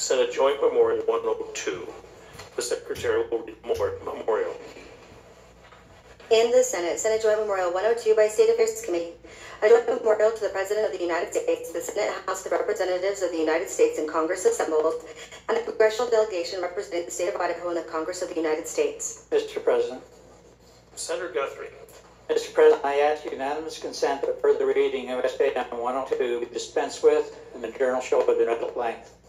Senate Joint Memorial 102. The Secretary will read the memorial. In the Senate, Senate Joint Memorial 102 by State Affairs Committee, a joint memorial to the President of the United States, the Senate House of Representatives of the United States and Congress assembled, and the congressional delegation representing the state of Idaho in the Congress of the United States. Mr. President. Senator Guthrie. Mr. President, I ask unanimous consent that further reading of SJM 102 be dispensed with and the journal show of the length.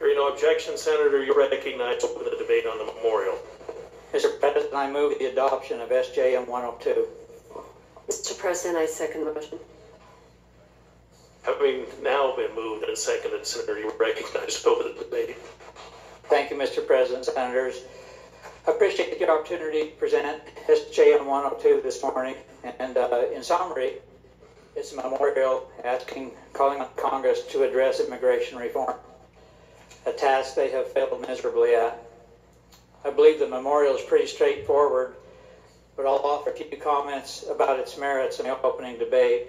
Hearing no objection, Senator, You're recognized for the debate on the memorial. Mr. President, I move the adoption of SJM 102. Mr. President, I second the motion. Having now been moved and seconded, Senator, you are recognized over the debate. Thank you, Mr. President, Senators. I appreciate the opportunity to present SJM 102 this morning. And uh, in summary, it's a memorial asking, calling on Congress to address immigration reform, a task they have failed miserably at. I believe the memorial is pretty straightforward, but I'll offer a few comments about its merits in the opening debate.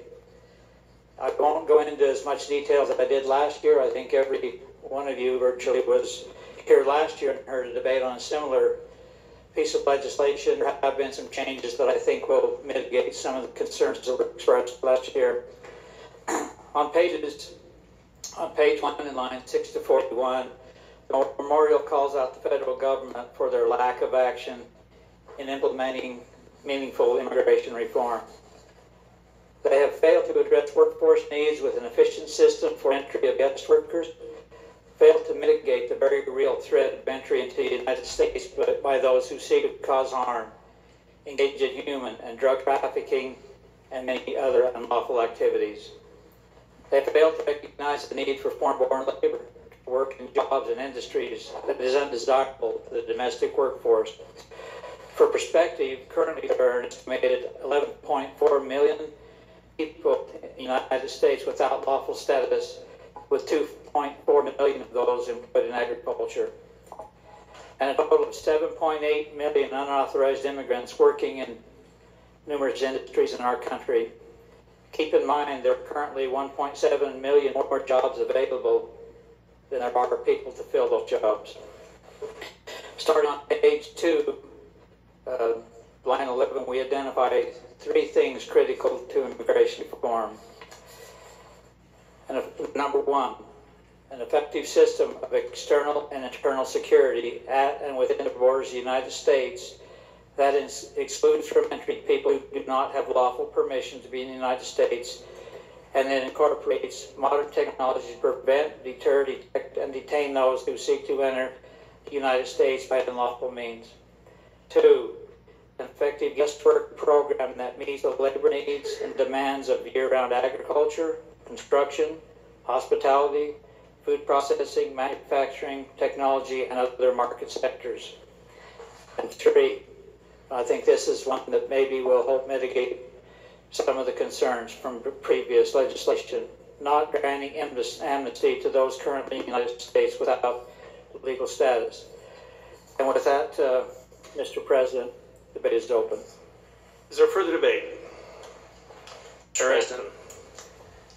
I won't go into as much detail as I did last year. I think every one of you virtually was here last year and heard a debate on a similar piece of legislation. There have been some changes that I think will mitigate some of the concerns that were expressed last year. on pages, on page one in line six to forty-one, the memorial calls out the federal government for their lack of action in implementing meaningful immigration reform. They have failed to address workforce needs with an efficient system for entry of guest workers failed to mitigate the very real threat of entry into the United States by those who seek to cause harm, engage in human and drug trafficking, and many other unlawful activities. They failed to recognize the need for foreign-born labor to work in jobs and industries that is undesirable to the domestic workforce. For perspective, currently there are an estimated 11.4 million people in the United States without lawful status, with 2.4 million of those employed in agriculture, and a total of 7.8 million unauthorized immigrants working in numerous industries in our country. Keep in mind there are currently 1.7 million more jobs available than there are people to fill those jobs. Starting on page two, uh, line 11, we identify three things critical to immigration reform. And number one, an effective system of external and internal security at and within the borders of the United States that is, excludes from entry people who do not have lawful permission to be in the United States and then incorporates modern technology to prevent, deter, detect, and detain those who seek to enter the United States by unlawful means. Two, an effective guest work program that meets the labor needs and demands of year-round agriculture, construction, hospitality, food processing, manufacturing, technology, and other market sectors. And three, I think this is one that maybe will help mitigate some of the concerns from previous legislation, not granting amnesty to those currently in the United States without legal status. And with that, uh, Mr. President, the debate is open. Is there further debate? President,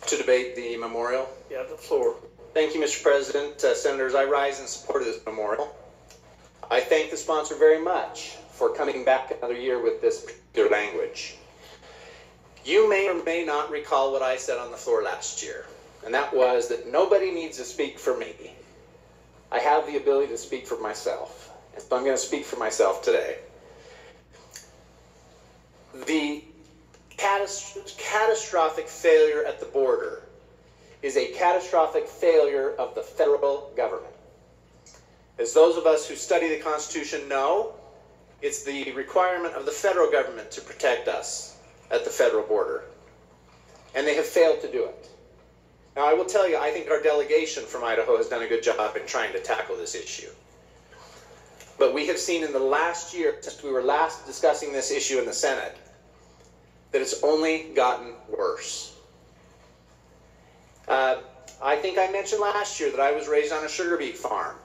to debate the memorial. You have the floor. Thank you, Mr. President. Uh, Senators, I rise in support of this memorial. I thank the sponsor very much for coming back another year with this particular language. You may or may not recall what I said on the floor last year, and that was that nobody needs to speak for me. I have the ability to speak for myself, and so I'm going to speak for myself today. The catastrophic failure at the border is a catastrophic failure of the federal government. As those of us who study the Constitution know, it's the requirement of the federal government to protect us at the federal border. And they have failed to do it. Now, I will tell you, I think our delegation from Idaho has done a good job in trying to tackle this issue. But we have seen in the last year, since we were last discussing this issue in the Senate, that it's only gotten worse. Uh, I think I mentioned last year that I was raised on a sugar beet farm.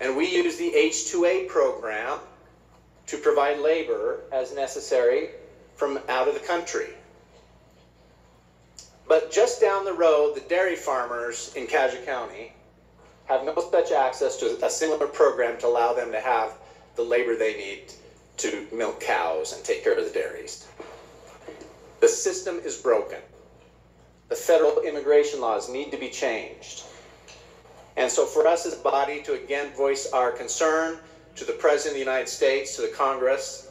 And we use the H-2A program to provide labor as necessary from out of the country. But just down the road, the dairy farmers in Cassia County have no such access to a similar program to allow them to have the labor they need to milk cows and take care of the dairies. The system is broken. The federal immigration laws need to be changed. And so, for us as a body to again voice our concern to the President of the United States, to the Congress,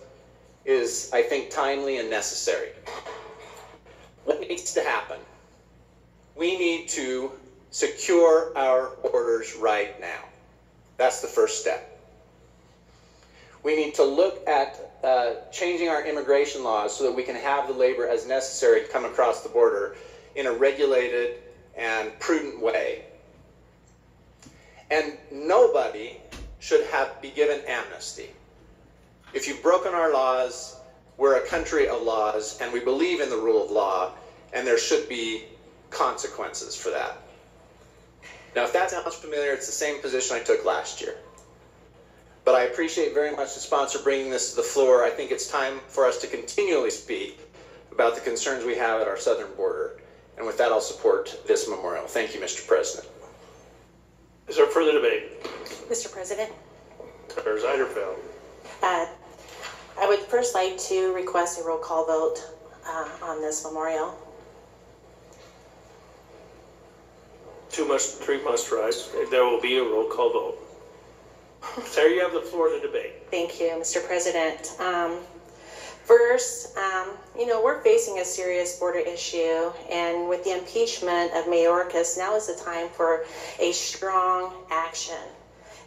is, I think, timely and necessary. What needs to happen? We need to secure our borders right now. That's the first step. We need to look at uh, changing our immigration laws so that we can have the labor as necessary to come across the border in a regulated and prudent way. And nobody should have be given amnesty. If you've broken our laws, we're a country of laws, and we believe in the rule of law, and there should be consequences for that. Now, if that sounds familiar, it's the same position I took last year. But I appreciate very much the sponsor bringing this to the floor. I think it's time for us to continually speak about the concerns we have at our southern border. And with that, I'll support this memorial. Thank you, Mr. President. Is there further debate? Mr. President, Senator Zuiderveld. uh, I would first like to request a roll call vote uh, on this memorial. Two must, three must rise. There will be a roll call vote. Sarah, you have the floor to debate. Thank you, Mr. President. Um, First, um, you know, we're facing a serious border issue, and with the impeachment of Mayorkas, now is the time for a strong action.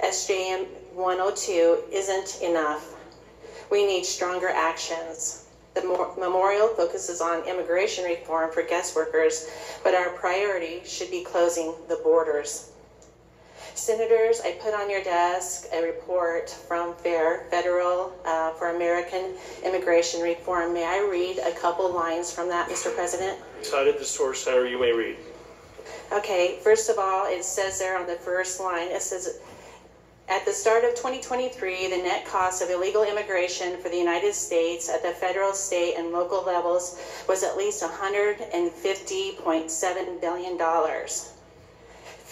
SJM 102 isn't enough. We need stronger actions. The memorial focuses on immigration reform for guest workers, but our priority should be closing the borders. Senators, I put on your desk a report from FAIR, Federal uh, for American Immigration Reform. May I read a couple lines from that, Mr. President? Cited the source, Senator, you may read. Okay, first of all, it says there on the first line, it says, at the start of 2023, the net cost of illegal immigration for the United States at the federal, state, and local levels was at least $150.7 billion.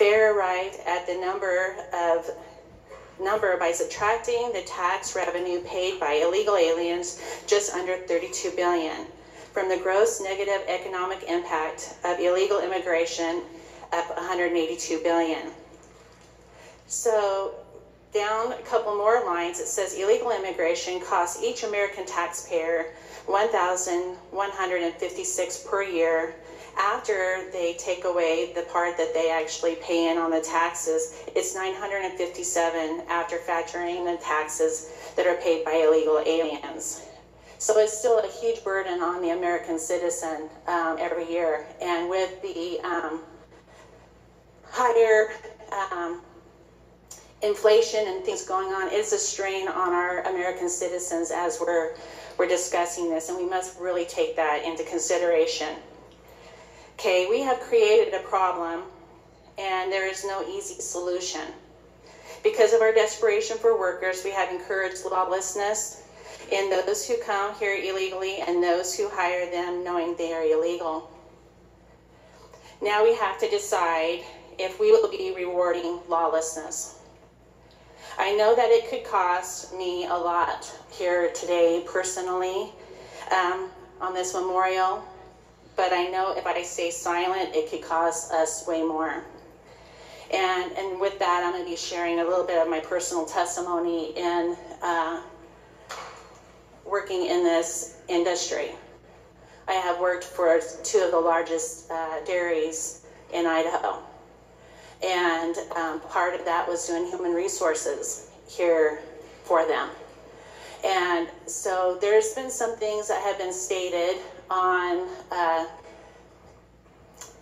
FAIR arrived at the number of number by subtracting the tax revenue paid by illegal aliens just under 32 billion from the gross negative economic impact of illegal immigration up 182 billion. So down a couple more lines, it says illegal immigration costs each American taxpayer 1,156 per year. After they take away the part that they actually pay in on the taxes, it's 957 after factoring the taxes that are paid by illegal aliens. So it's still a huge burden on the American citizen um, every year. And with the um, higher um, inflation and things going on, it's a strain on our American citizens as we're we're discussing this, and we must really take that into consideration. Okay, we have created a problem, and there is no easy solution. Because of our desperation for workers, we have encouraged lawlessness in those who come here illegally and those who hire them knowing they are illegal. Now we have to decide if we will be rewarding lawlessness. I know that it could cost me a lot here today personally um, on this memorial, but I know if I stay silent, it could cost us way more. And, and with that, I'm going to be sharing a little bit of my personal testimony in uh, working in this industry. I have worked for two of the largest uh, dairies in Idaho. And um, part of that was doing human resources here for them. And so there's been some things that have been stated on uh,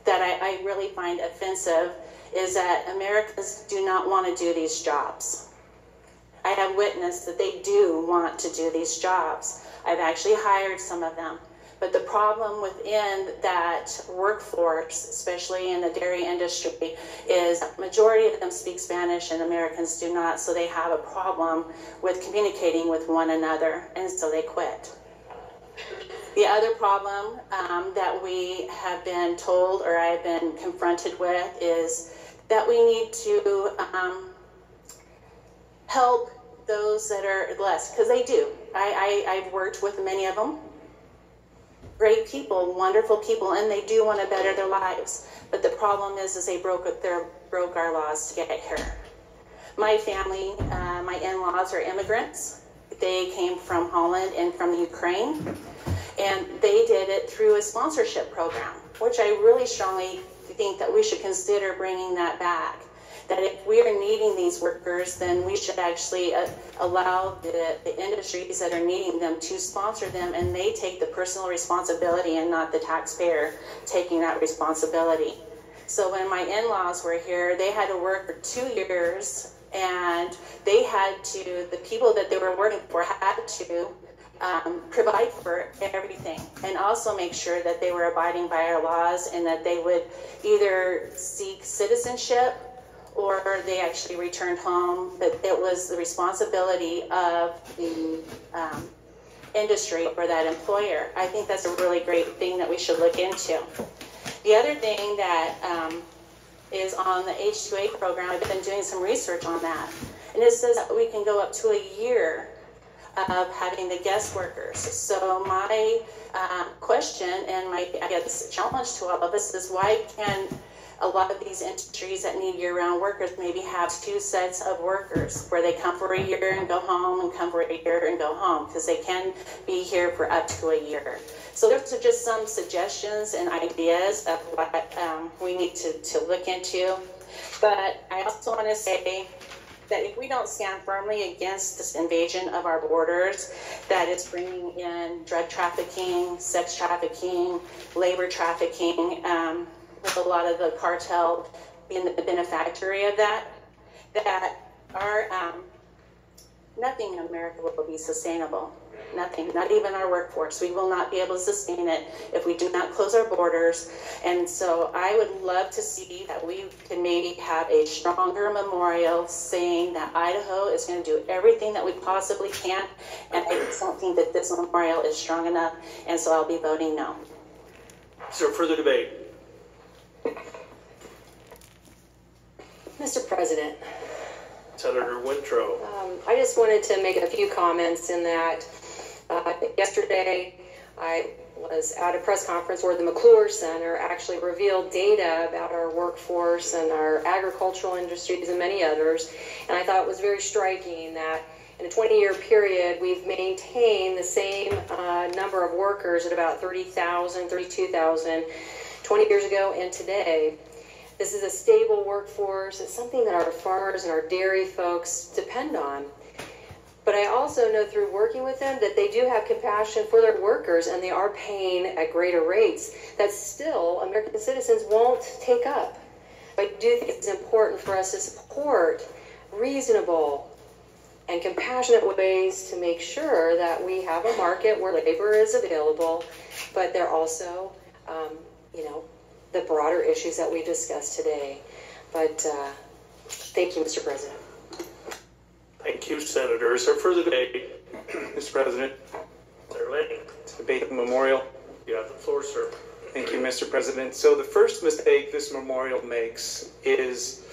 that I, I really find offensive is that Americans do not want to do these jobs. I have witnessed that they do want to do these jobs. I've actually hired some of them. But the problem within that workforce, especially in the dairy industry, is majority of them speak Spanish and Americans do not, so they have a problem with communicating with one another, and so they quit. The other problem um, that we have been told or I've been confronted with is that we need to um, help those that are less, because they do. I, I, I've worked with many of them. Great people, wonderful people, and they do want to better their lives. But the problem is, is they broke their broke our laws to get here. My family, uh, my in-laws are immigrants. They came from Holland and from Ukraine, and they did it through a sponsorship program, which I really strongly think that we should consider bringing that back that if we are needing these workers, then we should actually uh, allow the, the industries that are needing them to sponsor them and they take the personal responsibility and not the taxpayer taking that responsibility. So when my in-laws were here, they had to work for two years and they had to, the people that they were working for had to um, provide for everything and also make sure that they were abiding by our laws and that they would either seek citizenship or they actually returned home. But it was the responsibility of the um, industry or that employer. I think that's a really great thing that we should look into. The other thing that um, is on the H2A program, I've been doing some research on that, and it says that we can go up to a year of having the guest workers. So my uh, question and my I guess challenge to all of us is why can a lot of these industries that need year-round workers maybe have two sets of workers where they come for a year and go home and come for a year and go home because they can be here for up to a year. So those are just some suggestions and ideas of what um, we need to, to look into. But I also want to say that if we don't stand firmly against this invasion of our borders that is bringing in drug trafficking, sex trafficking, labor trafficking, um, with a lot of the cartel being the benefactory of that, that our um, nothing in America will be sustainable. Nothing, not even our workforce. We will not be able to sustain it if we do not close our borders. And so I would love to see that we can maybe have a stronger memorial saying that Idaho is going to do everything that we possibly can. And I don't think that this memorial is strong enough. And so I'll be voting no. Is there further debate? Mr. President, Senator Wintrow. um, I just wanted to make a few comments in that uh, yesterday I was at a press conference where the McClure Center actually revealed data about our workforce and our agricultural industries and many others. And I thought it was very striking that in a 20 year period, we've maintained the same uh, number of workers at about 30,000, 32,000 20 years ago and today. This is a stable workforce. It's something that our farmers and our dairy folks depend on. But I also know through working with them that they do have compassion for their workers and they are paying at greater rates that still American citizens won't take up. I do think it's important for us to support reasonable and compassionate ways to make sure that we have a market where labor is available, but they're also, um, you know, the broader issues that we discussed today. But uh, thank you, Mr. President. Thank you, Senator. Is there further debate? Mr. President, Senator debate the memorial. you have the floor, sir. Thank you, Mr. President. So the first mistake this memorial makes is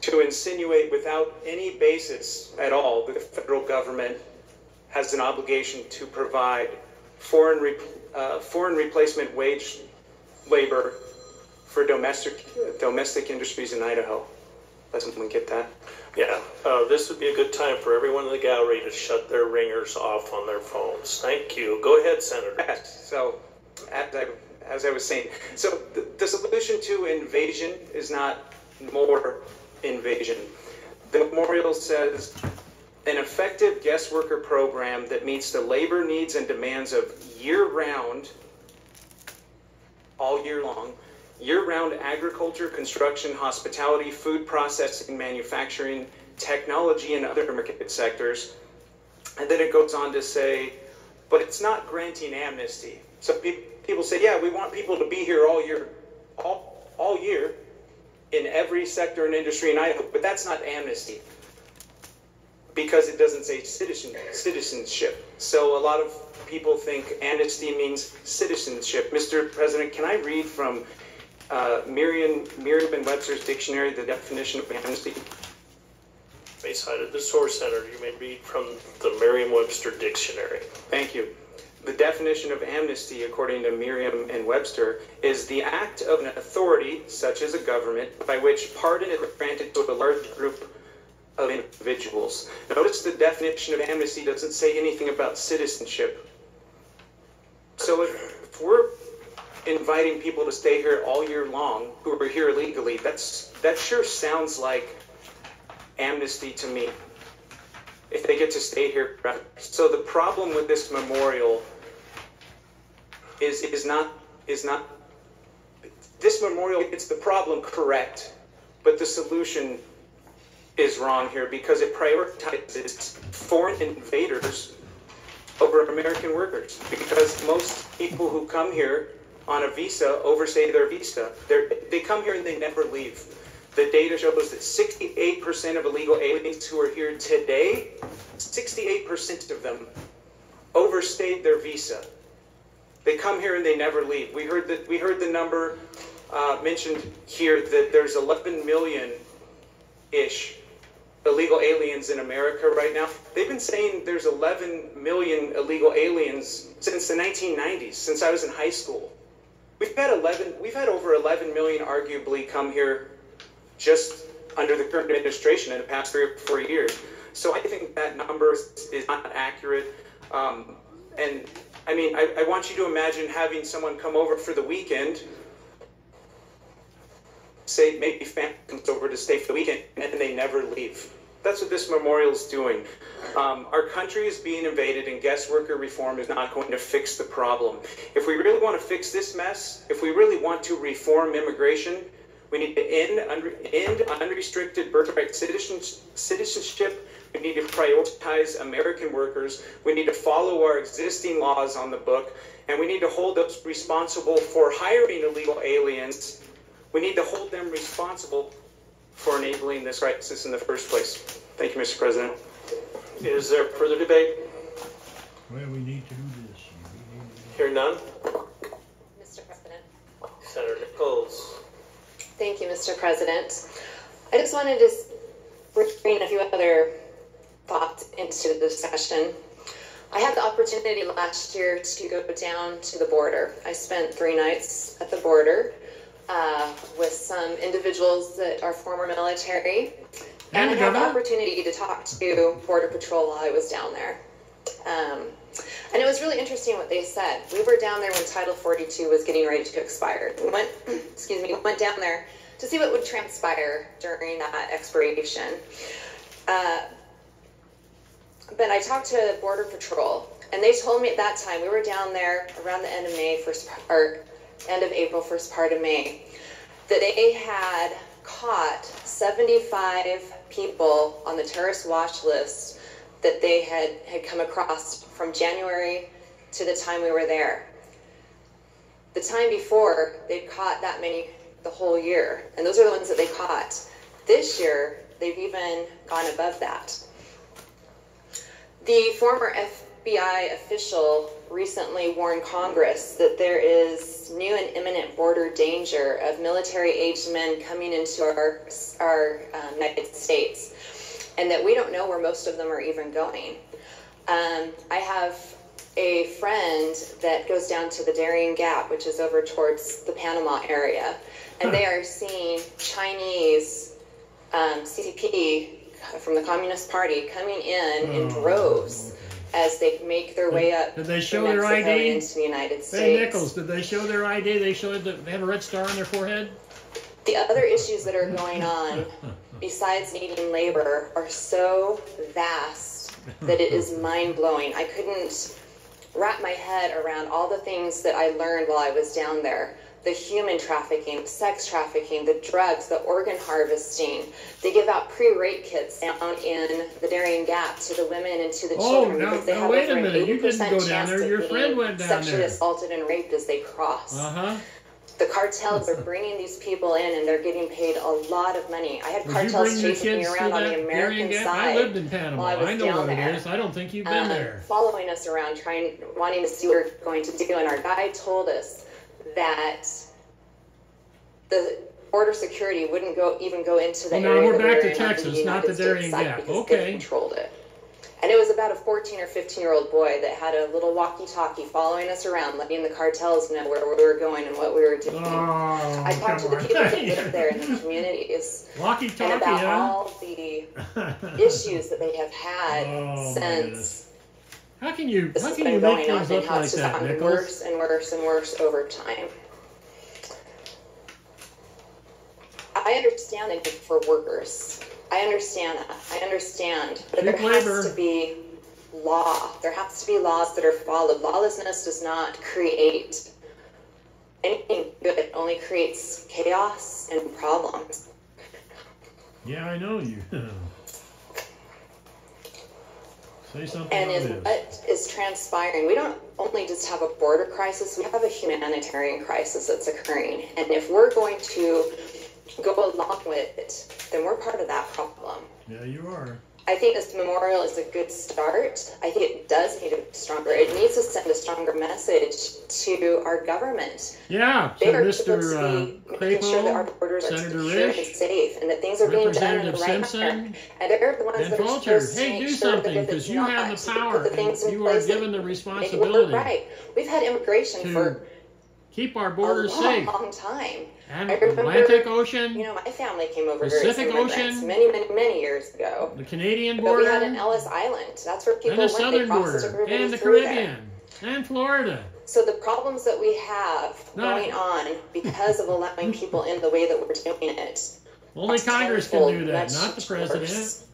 to insinuate without any basis at all that the federal government has an obligation to provide foreign, re- uh, foreign replacement wage labor for domestic, domestic industries in Idaho. Doesn't we get that? Yeah, uh, this would be a good time for everyone in the gallery to shut their ringers off on their phones. Thank you. Go ahead, Senator. Yes, so as I, as I was saying, so the, the solution to invasion is not more invasion. The memorial says an effective guest worker program that meets the labor needs and demands of year-round, all year long, year-round agriculture, construction, hospitality, food processing, manufacturing, technology, and other market sectors. And then it goes on to say, but it's not granting amnesty. So pe- people say, yeah, we want people to be here all year, all, all year in every sector and industry in Idaho, but that's not amnesty because it doesn't say citizen, citizenship. So a lot of people think amnesty means citizenship. Mr. President, can I read from uh, Merriam, Merriam and Webster's dictionary, the definition of amnesty. They cited the Source Center. You may read from the Merriam-Webster Dictionary. Thank you. The definition of amnesty, according to Merriam and Webster, is the act of an authority, such as a government, by which pardon is granted to a large group of individuals. Notice the definition of amnesty doesn't say anything about citizenship. So if, if we're inviting people to stay here all year long who are here illegally, that's that sure sounds like amnesty to me. If they get to stay here. So the problem with this memorial is is not is not this memorial it's the problem correct, but the solution is wrong here because it prioritizes foreign invaders over American workers. Because most people who come here on a visa overstay their visa. They're, they come here and they never leave. The data shows that 68% of illegal aliens who are here today, 68% of them overstayed their visa. They come here and they never leave. We heard that we heard the number uh, mentioned here that there's 11 million ish illegal aliens in America right now. They've been saying there's 11 million illegal aliens since the 1990s, since I was in high school. We've had 11, we've had over 11 million arguably come here just under the current administration in the past three or four years. So I think that number is not accurate. Um, and I mean, I, I want you to imagine having someone come over for the weekend say maybe family comes over to stay for the weekend and they never leave. That's what this memorial is doing. Um, our country is being invaded, and guest worker reform is not going to fix the problem. If we really want to fix this mess, if we really want to reform immigration, we need to end, end unrestricted birthright citizenship. We need to prioritize American workers. We need to follow our existing laws on the book. And we need to hold those responsible for hiring illegal aliens we need to hold them responsible for enabling this crisis in the first place. Thank you, Mr. President. Is there further debate? Well, we need to do this. Hear none? Mr. President. Senator Nichols. Thank you, Mr. President. I just wanted to bring a few other thoughts into the discussion. I had the opportunity last year to go down to the border. I spent three nights at the border uh, with some individuals that are former military. And, I had the opportunity to talk to Border Patrol while I was down there. Um, and it was really interesting what they said. We were down there when Title 42 was getting ready to expire. We went, excuse me, went down there to see what would transpire during that expiration. Uh, but I talked to Border Patrol, and they told me at that time we were down there around the end of May, first or end of April, first part of May, that they had caught 75 people on the terrorist watch list that they had, had come across from January to the time we were there. The time before, they'd caught that many the whole year, and those are the ones that they caught. This year, they've even gone above that. The former FBI official recently warned Congress that there is new and imminent border danger of military aged men coming into our, our um, United States, and that we don't know where most of them are even going. Um, I have a friend that goes down to the Darien Gap, which is over towards the Panama area, and they are seeing Chinese um, CCP from the Communist Party coming in in oh, droves as they make their way up. Did they show their ID? Into the United States. Hey Nichols, did they show their ID? They showed that they have a red star on their forehead. The other issues that are going on, besides needing labor, are so vast that it is mind blowing. I couldn't wrap my head around all the things that I learned while I was down there the human trafficking, sex trafficking, the drugs, the organ harvesting. They give out pre-rape kits down in the Darien Gap to the women and to the oh, children now, because they now, have wait over a minute. You didn't go down there. Your friend went down sexually there. assaulted and raped as they cross. Uh-huh. The cartels are bringing these people in and they're getting paid a lot of money. I had Would cartels chasing me around on the American side. I lived in Panama. I, I, know what there. it is. I don't think you've been um, there. Following us around, trying, wanting to see what we're going to do. And our guide told us that the border security wouldn't go even go into the Well, now area we're back to on the Texas, not the Darien Gap. Okay. they controlled it. And it was about a 14 or 15 year old boy that had a little walkie talkie following us around, letting the cartels know where we were going and what we were doing. Oh, I talked to the people that live there in the communities Walkie and talkie, about huh? all the issues that they have had Oh, since. How can you this how can you make things look like it's just that, gotten worse and worse and worse over time. I understand need for workers. I understand that. I understand. But there labor. has to be law. There has to be laws that are followed. Lawlessness does not create anything good. It only creates chaos and problems. Yeah, I know you. Say something And is what is transpiring. We don't only just have a border crisis, we have a humanitarian crisis that's occurring. And if we're going to go along with it, then we're part of that problem. Yeah, you are. I think this memorial is a good start. I think it does need to be stronger. It needs to send a stronger message to our government. Yeah, so Mr. Uh, making sure that our borders are Senator secure and safe, and that things are being done in the right Simpson, manner. And they're the ones and that are Fulcher, supposed to hey, do sure something, because you not, have the power, the and you are given the make it work responsibility right. We've had immigration for keep our a borders long, safe. long time. And remember, Atlantic Ocean, You know, my family came over Pacific Ocean. many, many, many years ago. the Canadian But we had an Ellis Island. That's where people and the went. They southern crossed border, everybody and the through there. Caribbean, and Florida. So the problems that we have No. going on because of allowing people in the way that we're doing it. Only Congress can do that, not the president. worse.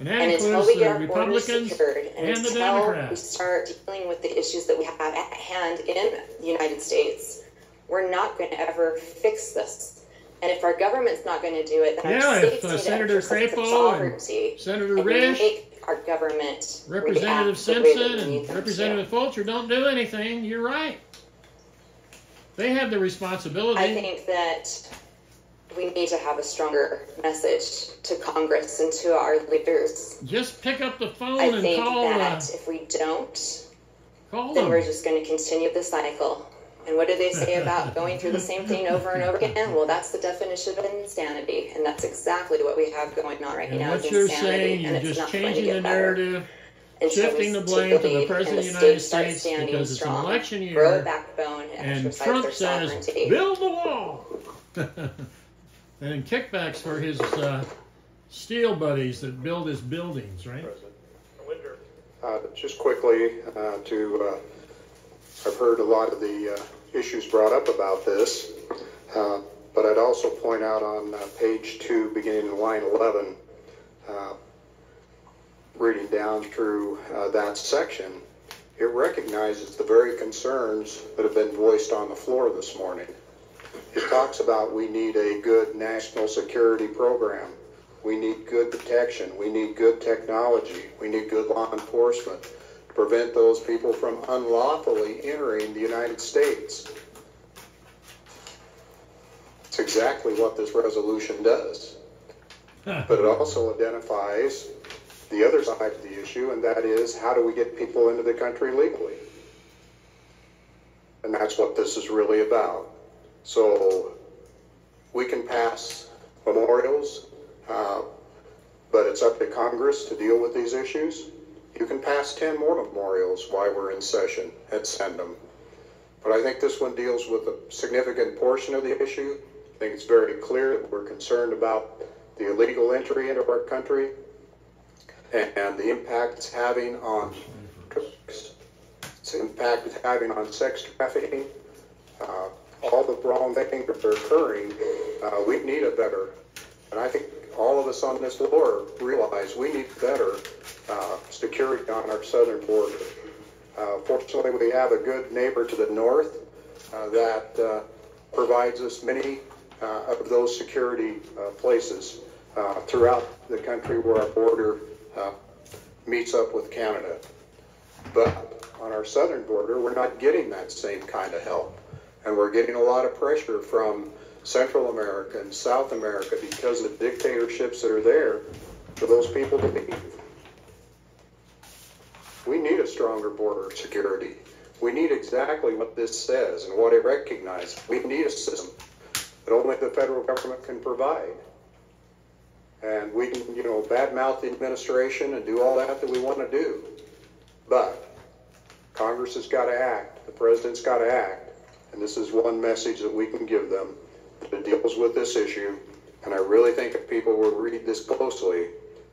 And that And until includes we the get Republicans secured and, and the until we start dealing with the issues that we have at hand in the United States, we're not going to ever fix this. And if our government's not going to do it, then Yeah, our if, uh, need Senator Crapo and Senator and Risch, make our government Representative react the way that Simpson, and Representative Fulcher don't do anything, you're right. They have the responsibility. I think that we need to have a stronger message to Congress and to our leaders. Just pick up the phone I and think call, that if we don't, call then them. we're just going to continue the cycle. And what do they say about going through the same thing over and over again? Well, that's the definition of insanity, and that's exactly what we have going on right And now. what you're insanity, saying, and you're it's just not going to changing the narrative, we shifting the blame to the President of the United states start States standing because it's an election year, backbone, and, and Trump says, build the wall. and kickbacks for his uh, steel buddies that build his buildings, right? Uh, Just quickly, uh, to, uh, I've heard a lot of the uh, issues brought up about this, uh, but I'd also point out on page two, beginning in line 11, uh, reading down through that section, it recognizes the very concerns that have been voiced on the floor this morning. It talks about we need a good national security program. We need good protection. We need good technology. We need good law enforcement to prevent those people from unlawfully entering the United States. It's exactly what this resolution does. But it also identifies the other side of the issue, and that is how do we get people into the country legally? And that's what this is really about. So we can pass memorials, uh, but it's up to Congress to deal with these issues. You can pass 10 more memorials while we're in session and send them. But I think this one deals with a significant portion of the issue. I think it's very clear that we're concerned about the illegal entry into our country and, and the impact it's having on drugs, its impact it's having on sex trafficking, uh, all the wrong things are occurring. Uh, we need a better, and I think all of us on this floor realize we need better uh, security on our southern border. Uh, fortunately, we have a good neighbor to the north uh, that uh, provides us many uh, of those security places throughout the country where our border meets up with Canada. But on our southern border, we're not getting that same kind of help. And we're getting a lot of pressure from Central America and South America because of the dictatorships that are there for those people to leave. We need a stronger border security. We need exactly what this says and what it recognizes. We need a system that only the federal government can provide. And we can, you know, badmouth the administration and do all that that we want to do. But Congress has got to act, the president's got to act, and this is one message that we can give them that deals with this issue. And I really think if people will read this closely,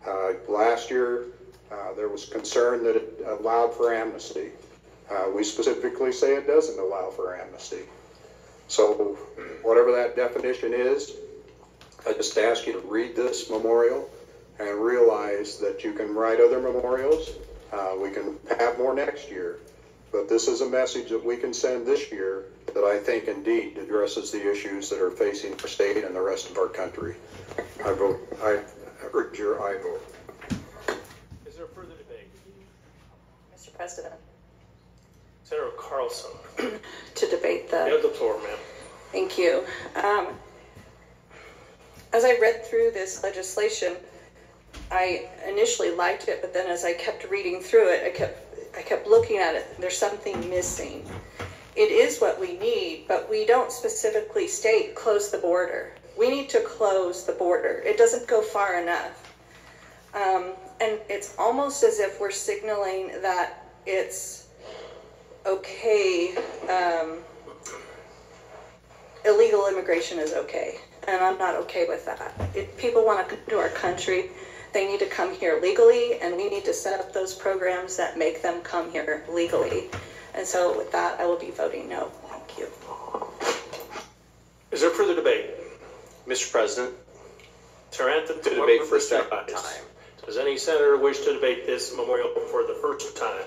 uh, last year uh, there was concern that it allowed for amnesty. Uh, we specifically say it doesn't allow for amnesty. So, whatever that definition is, I just ask you to read this memorial and realize that you can write other memorials. Uh, we can have more next year. But this is a message that we can send this year that I think indeed addresses the issues that are facing our state and the rest of our country. I vote, I urge your I vote. Is there further debate? Mr. President, Senator Carlson, to debate you the, have the floor, ma'am. thank you. Um, As I read through this legislation, I initially liked it, but then as I kept reading through it, I kept, I kept looking at it, there's something missing. It is what we need, but we don't specifically state close the border. We need to close the border. It doesn't go far enough. Um, and it's almost as if we're signaling that it's okay, um, illegal immigration is okay. And I'm not okay with that. If people want to come to our country, they need to come here legally, and we need to set up those programs that make them come here legally. And so with that, I will be voting no. Thank you. Is there further debate? Mr. President, Senator To debate for a second time. Does any senator wish to debate this memorial for the first time?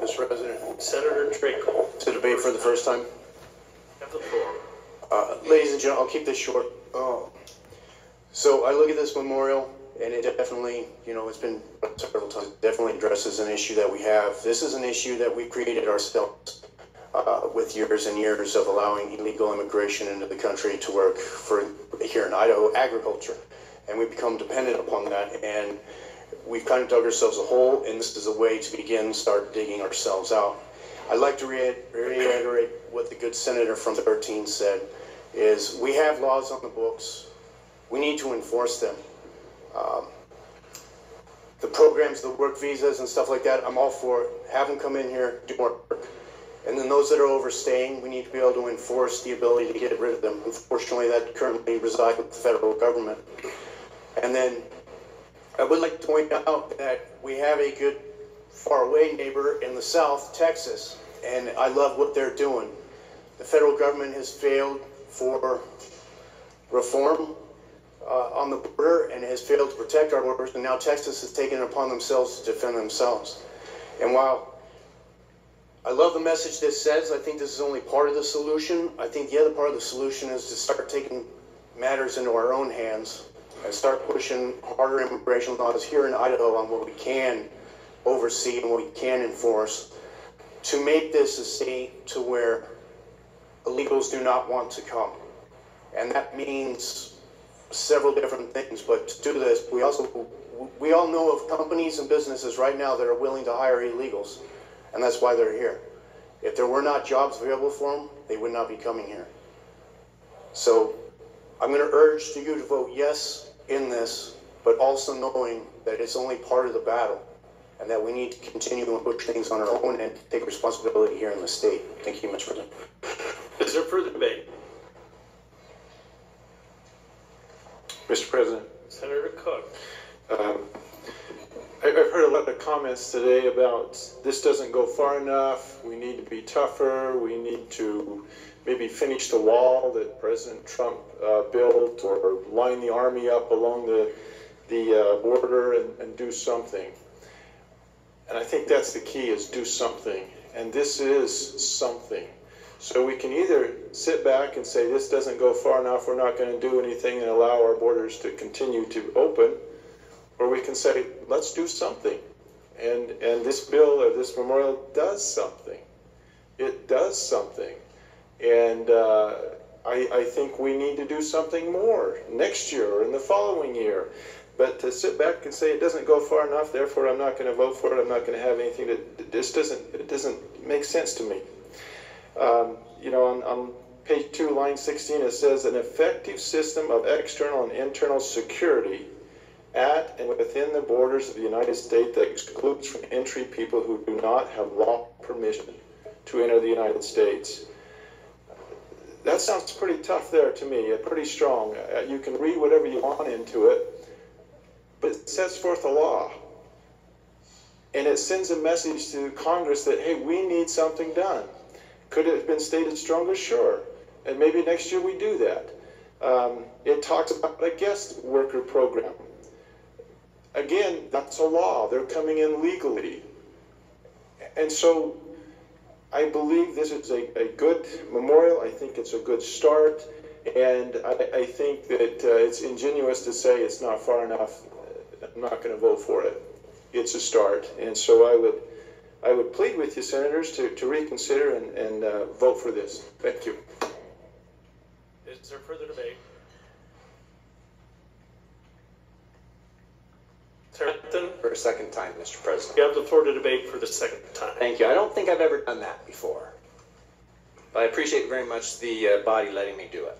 Mr. President, Senator Draco. to debate for the first time. Have the floor. Uh, ladies and gentlemen, I'll keep this short. Uh, so I look at this memorial, and it definitely, you know, it's been several times, definitely addresses an issue that we have. This is an issue that we created ourselves uh, with years and years of allowing illegal immigration into the country to work for here in Idaho agriculture, and we've become dependent upon that. And we've kind of dug ourselves a hole, and this is a way to begin start digging ourselves out. I'd like to reiterate what the good senator from 13 said, is we have laws on the books. We need to enforce them. Um, the programs, the work visas and stuff like that, I'm all for. Have them come in here, do more work. And then those that are overstaying, we need to be able to enforce the ability to get rid of them. Unfortunately, that currently resides with the federal government. And then I would like to point out that we have a good faraway neighbor in the south, Texas, and I love what they're doing. The federal government has failed for reform uh, on the border and has failed to protect our borders, and now Texas has taken it upon themselves to defend themselves. And while I love the message this says, I think this is only part of the solution. I think the other part of the solution is to start taking matters into our own hands and start pushing harder immigration laws here in Idaho on what we can oversee and what we can enforce to make this a state to where illegals do not want to come. And that means several different things, but to do this, we also, we all know of companies and businesses right now that are willing to hire illegals, and that's why they're here. If there were not jobs available for them, they would not be coming here. So I'm going to urge you to vote yes in this, but also knowing that it's only part of the battle and that we need to continue to push things on our own and take responsibility here in the state. Thank you, Mr. President. Is there further debate? Mr. President, Senator Cook. um, I- I've heard a lot of comments today about this doesn't go far enough, we need to be tougher, we need to maybe finish the wall that President Trump uh, built, or line the army up along the, the uh, border and, and do something. And I think that's the key, is do something. And this is something. So we can either sit back and say this doesn't go far enough, we're not going to do anything and allow our borders to continue to open, or we can say let's do something. And and this bill or this memorial does something. It does something, and uh, I, I think we need to do something more next year or in the following year. But to sit back and say it doesn't go far enough, therefore I'm not going to vote for it. I'm not going to have anything that this doesn't it doesn't make sense to me. Um, you know, on, on page two, line sixteen, it says an effective system of external and internal security at and within the borders of the United States that excludes from entry people who do not have law permission to enter the United States. That sounds pretty tough there to me, uh, pretty strong. Uh, You can read whatever you want into it, but it sets forth a law. And it sends a message to Congress that, hey, we need something done. Could it have been stated stronger? Sure. And maybe next year we do that. Um, it talks about a guest worker program. Again, that's a law. They're coming in legally. And so I believe this is a, a good memorial. I think it's a good start. And I, I think that uh, it's ingenuous to say it's not far enough. I'm not going to vote for it. It's a start. And so I would, I would plead with you, senators, to, to reconsider and, and uh, vote for this. Thank you. Is there further debate? Senator For a second time, Mr. President. you have the floor to debate for the second time. Thank you. I don't think I've ever done that before. But I appreciate very much the uh, body letting me do it.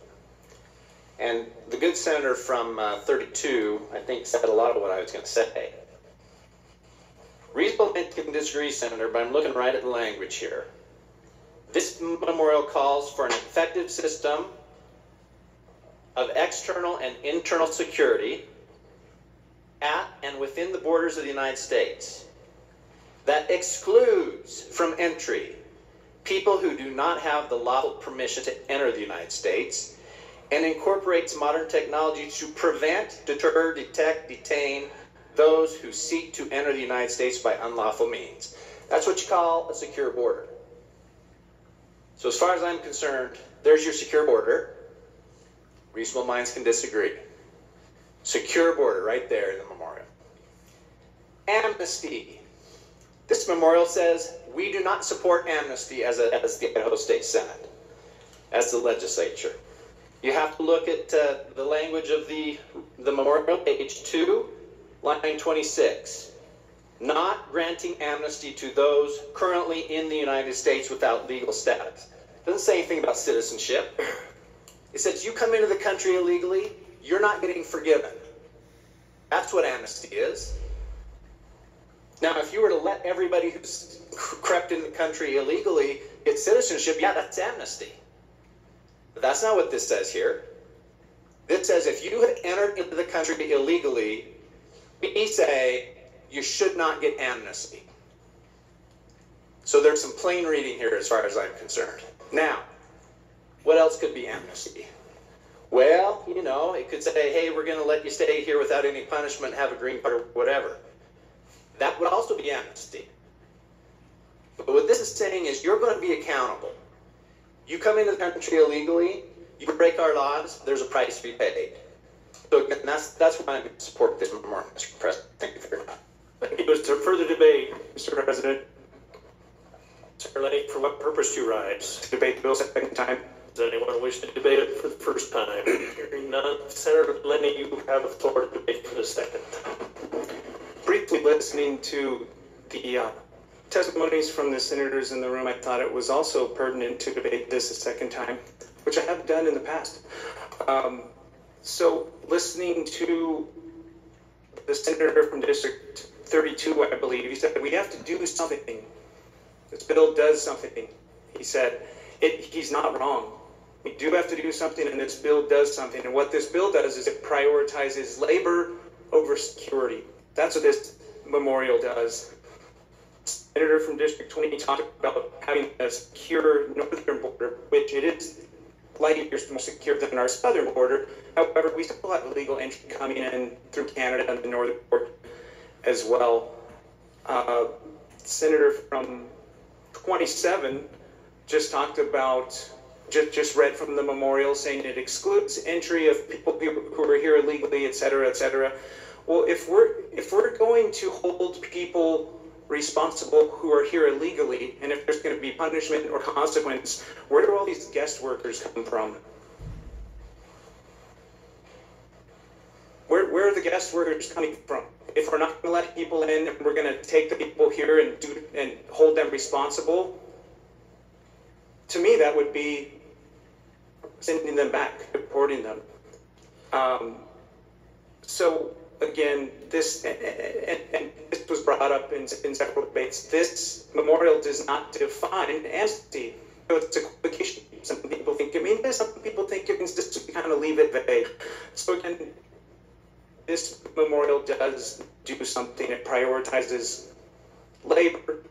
And the good senator from uh, 32, I think, said a lot of what I was going to say. Reasonable can disagree, Senator, but I'm looking right at the language here. This memorial calls for an effective system of external and internal security at and within the borders of the United States that excludes from entry people who do not have the lawful permission to enter the United States and incorporates modern technology to prevent, deter, detect, detain those who seek to enter the United States by unlawful means. That's what you call a secure border. So, as far as I'm concerned, there's your secure border. Reasonable minds can disagree. Secure border right there in the memorial. Amnesty. This memorial says we do not support amnesty as, a, as the Idaho State Senate, as the legislature. You have to look at uh, the language of the, the memorial, page 2, line 26. Not granting amnesty to those currently in the United States without legal status. Doesn't say anything about citizenship. It says you come into the country illegally, you're not getting forgiven. That's what amnesty is. Now, if you were to let everybody who's crept in the country illegally get citizenship, yeah, that's amnesty. But that's not what this says here. It says if you had entered into the country illegally, we say you should not get amnesty. So there's some plain reading here as far as I'm concerned. Now, what else could be amnesty? Well, you know, it could say, hey, we're going to let you stay here without any punishment, have a green card, or whatever. That would also be amnesty. But what this is saying is you're going to be accountable. You come into the country illegally, you break our laws, there's a price to be paid. So again, that's, that's why I'm going to support this memorial, Mr. President. Thank you very much. Thank you. Is there further debate? Mr. President, Senator Lenney, for what purpose do you rise? to debate the bill second time. Does anyone wish to debate it for the first time? Hearing none, Senator Lenney, you have the floor to debate for the second time. Briefly listening to the uh, testimonies from the senators in the room, I thought it was also pertinent to debate this a second time, which I have done in the past. Um, so, listening to the senator from District 32, I believe, he said, We have to do something. This bill does something. He said, it, He's not wrong. We do have to do something, and this bill does something. And what this bill does is it prioritizes labor over security. That's what this memorial does. Senator from District 20 talked about having a secure northern border, which it is light years more secure than our southern border. However, we still have illegal entry coming in through Canada and the northern border as well. Uh, Senator from 27 just talked about, just, just read from the memorial saying it excludes entry of people who, who are here illegally, et cetera, et cetera. Well, if we're if we're going to hold people responsible who are here illegally, and if there's going to be punishment or consequence, where do all these guest workers come from? Where, where are the guest workers coming from? If we're not going to let people in, we're going to take the people here and do and hold them responsible, to me that would be sending them back, deporting them. Um, so again, this and, and, this was brought up in, in several debates. This memorial does not define amnesty. It's a qualification. Some people think it means this. Some people think it means just kind of leave it vague. So again, this memorial does do something. It prioritizes labor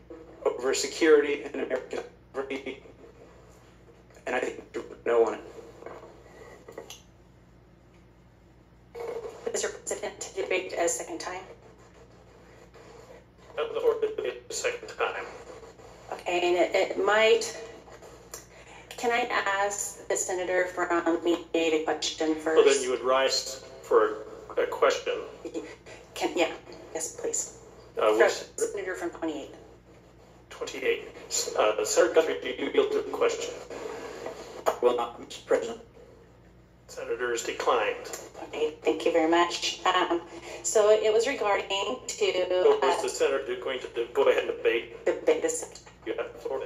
over security and American sovereignty, and I think no on Mr. President, to debate a second time. Have the floor to debate a second time. Okay, and it, it might. Can I ask the senator from me a question first? Well, then you would rise for a question. Can yeah, yes, please. Uh, First, Senator from 28. 28. Uh, Senator Guthrie, do you yield to the question? Will not, Mr. President. Senators declined. Okay, thank you very much. Um, so it was regarding to So uh, the senator going to do- go ahead and debate? debate this. You have the floor.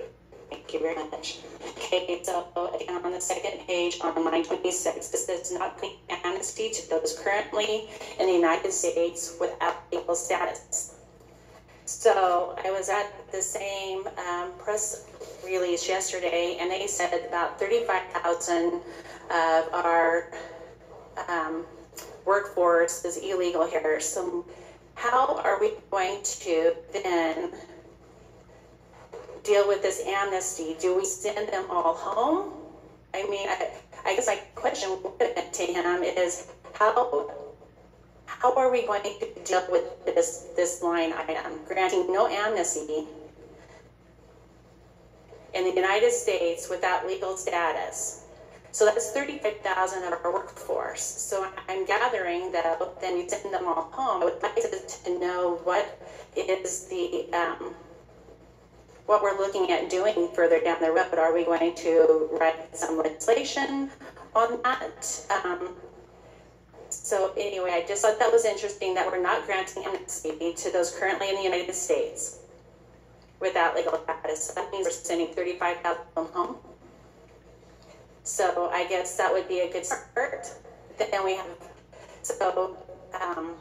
Thank you very much. Okay, so again, on the second page on line 26, this does not grant amnesty to those currently in the United States without legal status. So I was at the same um, press release yesterday, and they said about 35,000 of our um, workforce is illegal here. So how are we going to then deal with this amnesty? Do we send them all home? I mean, I, I guess my question to him is how how are we going to deal with this this line item? Granting no amnesty in the United States without legal status. So that's 35,000 of our workforce. So I'm gathering that then you send them all home. I would like to, know what is the um, what we're looking at doing further down the road. Are we going to write some legislation on that? Um, so anyway, I just thought that was interesting that we're not granting amnesty to those currently in the United States without legal status. That means we're sending 35,000 home. So I guess that would be a good start. Then we have, so um,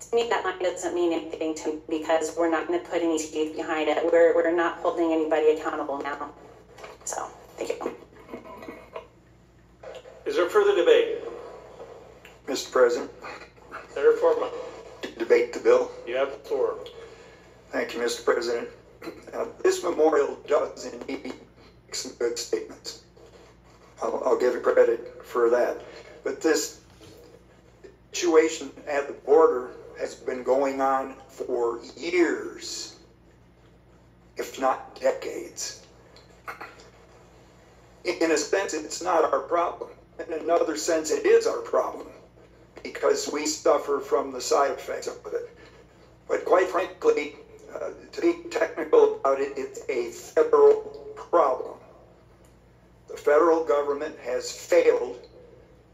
to me, that line doesn't mean anything to me because we're not going to put any teeth behind it. We're, we're not holding anybody accountable now. So, thank you. Is there further debate? Mr. President, Senator Foreman, to debate the bill. you have the floor. Thank you, Mr. President. Uh, This memorial does indeed make some good statements. I'll, I'll give it credit for that. But this situation at the border has been going on for years, if not decades. In a sense, it's not our problem. In another sense, it is our problem because we suffer from the side effects of it. But quite frankly, uh, to be technical about it, it's a federal problem. The federal government has failed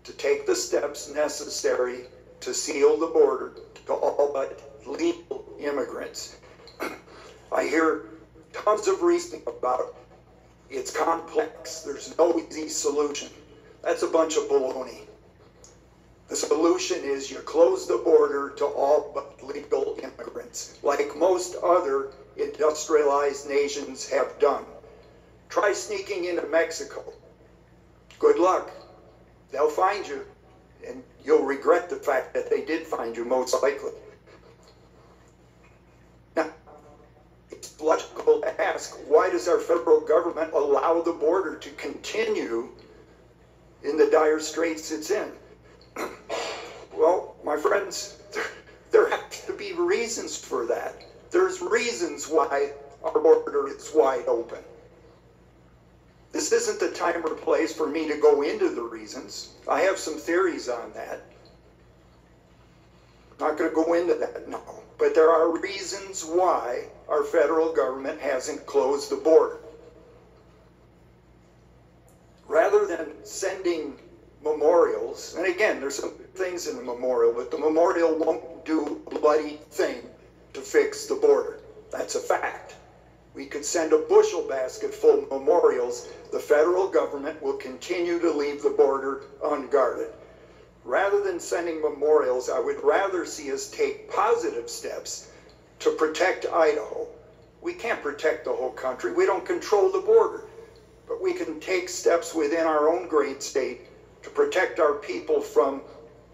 to take the steps necessary to seal the border to all but legal immigrants. I hear tons of reasoning about it. it's complex, there's no easy solution. That's a bunch of baloney. The solution is you close the border to all but legal immigrants, like most other industrialized nations have done. Try sneaking into Mexico. Good luck. They'll find you, and you'll regret the fact that they did find you, most likely. Now, it's logical to ask why does our federal government allow the border to continue in the dire straits it's in? Well, my friends, there, have to be reasons for that. There's reasons why our border is wide open. This isn't the time or place for me to go into the reasons. I have some theories on that. I'm Not going to go into that, now. But there are reasons why our federal government hasn't closed the border. Rather than sending memorials, and again, there's some things in the memorial, but the memorial won't do a bloody thing to fix the border. That's a fact. we could send a bushel basket full of memorials, the federal government will continue to leave the border unguarded. Rather than sending memorials, I would rather see us take positive steps to protect Idaho. We can't protect the whole country. We don't control the border. But we can take steps within our own great state to protect our people from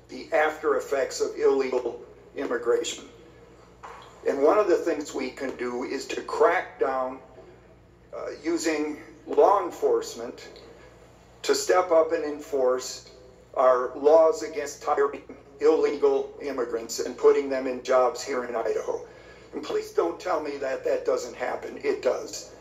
the after effects of illegal immigration. And one of the things we can do is to crack down uh, using law enforcement to step up and enforce our laws against hiring illegal immigrants and putting them in jobs here in Idaho. And please don't tell me that that doesn't happen. It does.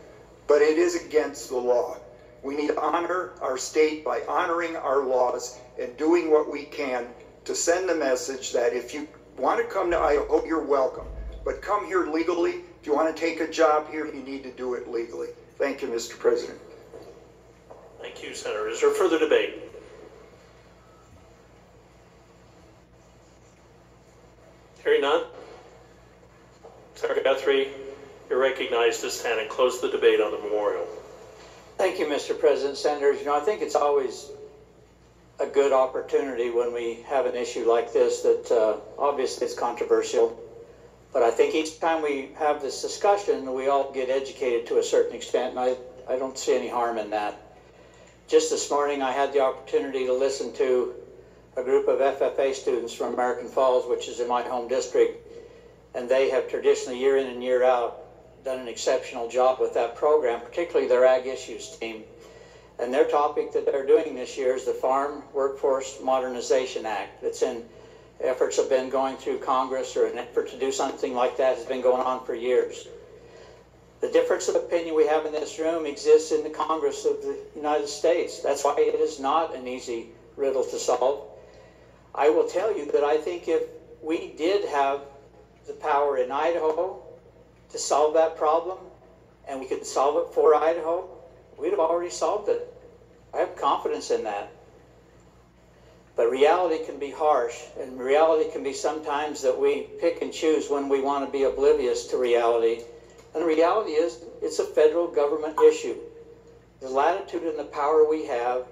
But it is against the law. We need to honor our state by honoring our laws and doing what we can to send the message that if you want to come to Idaho, oh, you're welcome. But come here legally. If you want to take a job here, you need to do it legally. Thank you, Mr. President. Thank you, Senator. Is there further debate? Hearing none? Senator Guthrie, you're recognized to stand and close the debate on the memorial. Thank you, Mr. President. Senators, you know, I think it's always a good opportunity when we have an issue like this that uh, obviously it's controversial. But I think each time we have this discussion, we all get educated to a certain extent, and I, I don't see any harm in that. Just this morning, I had the opportunity to listen to a group of FFA students from American Falls, which is in my home district, and they have traditionally, year in and year out, done an exceptional job with that program, particularly their Ag Issues team. And their topic that they're doing this year is the Farm Workforce Modernization Act. That's in efforts have been going through Congress, or an effort to do something like that has been going on for years. The difference of opinion we have in this room exists in the Congress of the United States. That's why it is not an easy riddle to solve. I will tell you that I think if we did have the power in Idaho to solve that problem and we could solve it for Idaho, we'd have already solved it. I have confidence in that. But reality can be harsh, and reality can be sometimes that we pick and choose when we want to be oblivious to reality. And the reality is, it's a federal government issue. The latitude and the power we have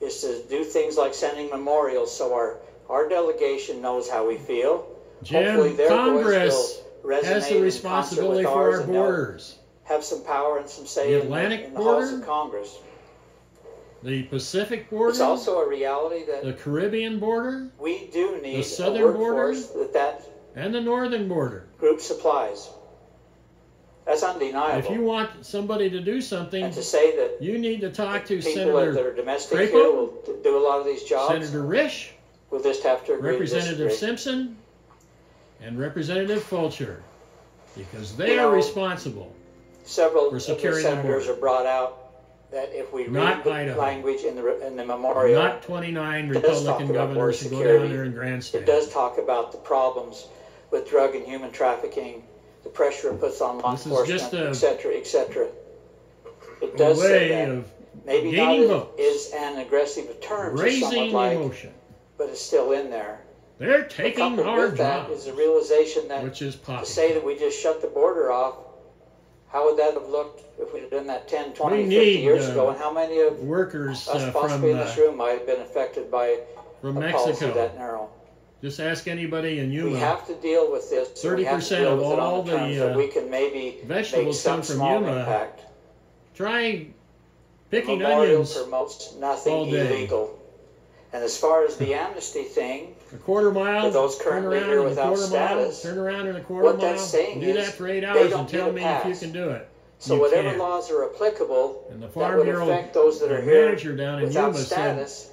is to do things like sending memorials so our, our delegation knows how we feel. Jim, Congress has the responsibility for our borders. Have some power and some say the in, Atlantic the, in the border, halls of Congress. The Pacific border. It's also a reality that the Caribbean border. We do need the southern border that that and the northern border group supplies. That's undeniable. If you want somebody to do something, and to say that you need to talk to Senator that are domestic Crapo, here will do a lot of these jobs. Senator Risch, we'll just have to agree Representative Simpson, and Representative Fulcher, because they You are responsible. Several for securing senators are brought out that if we Not read the language in the in the memorial, Not 29 it does talk Republican governors who go down there and grandstand. It does talk about the problems with drug and human trafficking, the pressure it puts on law This enforcement, etc., etc. et cetera, et cetera. It does say that. Maybe not votes. is an aggressive term, just somewhat like, emotion. but it's still in there. They're taking coupled our with job, is the realization that which is to say that we just shut the border off, how would that have looked if we had done that 10, 20, We 50 need, years uh, ago? And how many of Workers us uh, possibly from in this uh, room might have been affected by from a policy Mexico. that narrow? Just ask anybody in We Yuma. have to deal with this. and we have to 30% deal of all the the, uh, we can maybe vegetables come from Yuma. impact. Try picking Memorial onions promotes nothing all day. illegal. And as far as the amnesty thing, a quarter mile, those turn around here in a without quarter status, mile, turn around in a quarter what mile. that's saying do is that for eight hours don't and tell me if you can do it. so You whatever can't. laws are applicable And the that Farm would Bureau affect those that are here down in without Yuma said status,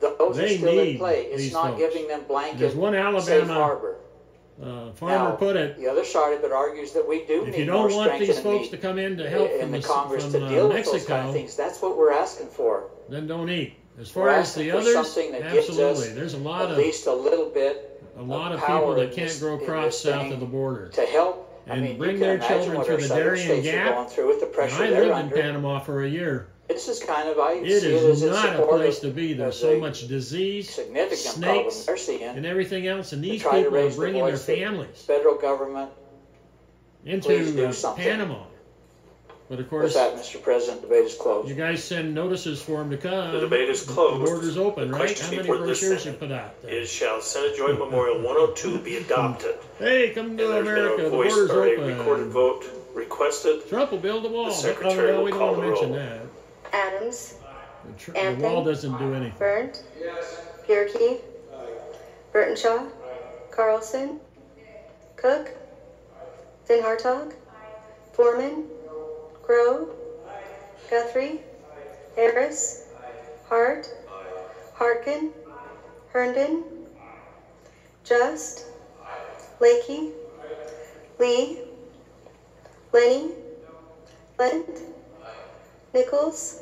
those are they still in play. It's not folks. giving them blanket There's one safe Alabama harbor. uh, farmer Now, put it. The other side of it argues that we do If you don't want these folks to come in to help in from, the Congress from to uh, deal with Mexico, those kind of things. That's what we're asking for. then don't eat. As far as the others, absolutely. There's a lot at of least a little bit a lot of people that can't grow crops south of the border. to help. I And mean, bring their children through the Darien Gap. through with the And I lived under. in Panama for a year. This is kind of I It see it is in not a place to be. There's so much disease, significant snakes, and everything else, and these people are raise the bringing their families Federal government, into uh. Panama. But of With course, that, Mr. President, debate is closed. you guys send notices for them to come. The debate is The closed. board is open, The right? How many before this brochures you put out there? Is shall Senate Joint Memorial 102 be adopted? Hey, come to And there's America. been The a voice border's or a recorded vote requested. Trump will build a wall. The secretary Oh, secretary well, we will don't want to the mention roll. that. Adams, The, tr- the wall doesn't do anything. Bernt, Bjerke, Burtonshaw, Carlson, Cook, Den Hartog, Foreman, Grow, Guthrie, Harris, Hart, Hartgen, Herndon, Just, Lakey, Lee, Lenney, Lent, Nichols,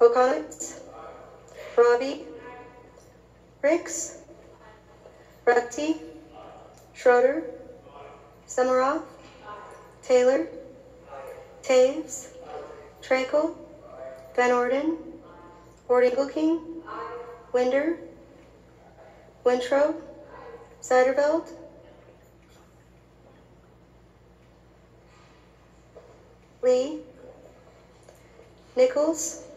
O'Connor, Rabe, Ricks, Ruchti, Schroeder, Semmelroth, Taylor, Toews, Trakel, Van Orden, Orden King, Winder, Wintrow, Zuiderveld, Lee, Nichols,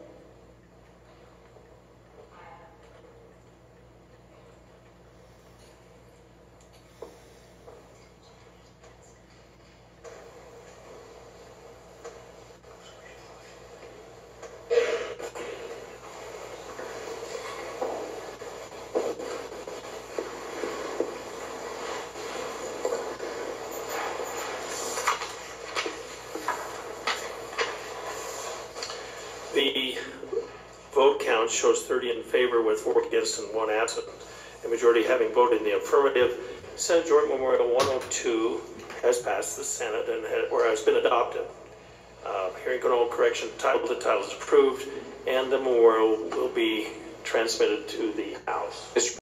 The shows 30 in favor with four against and one absent. A majority having voted in the affirmative, Senate Joint Memorial 102 has passed the Senate and ha- or has been adopted. Uh, Hearing no correction, title to title is approved, and the memorial will be transmitted to the House. Mr.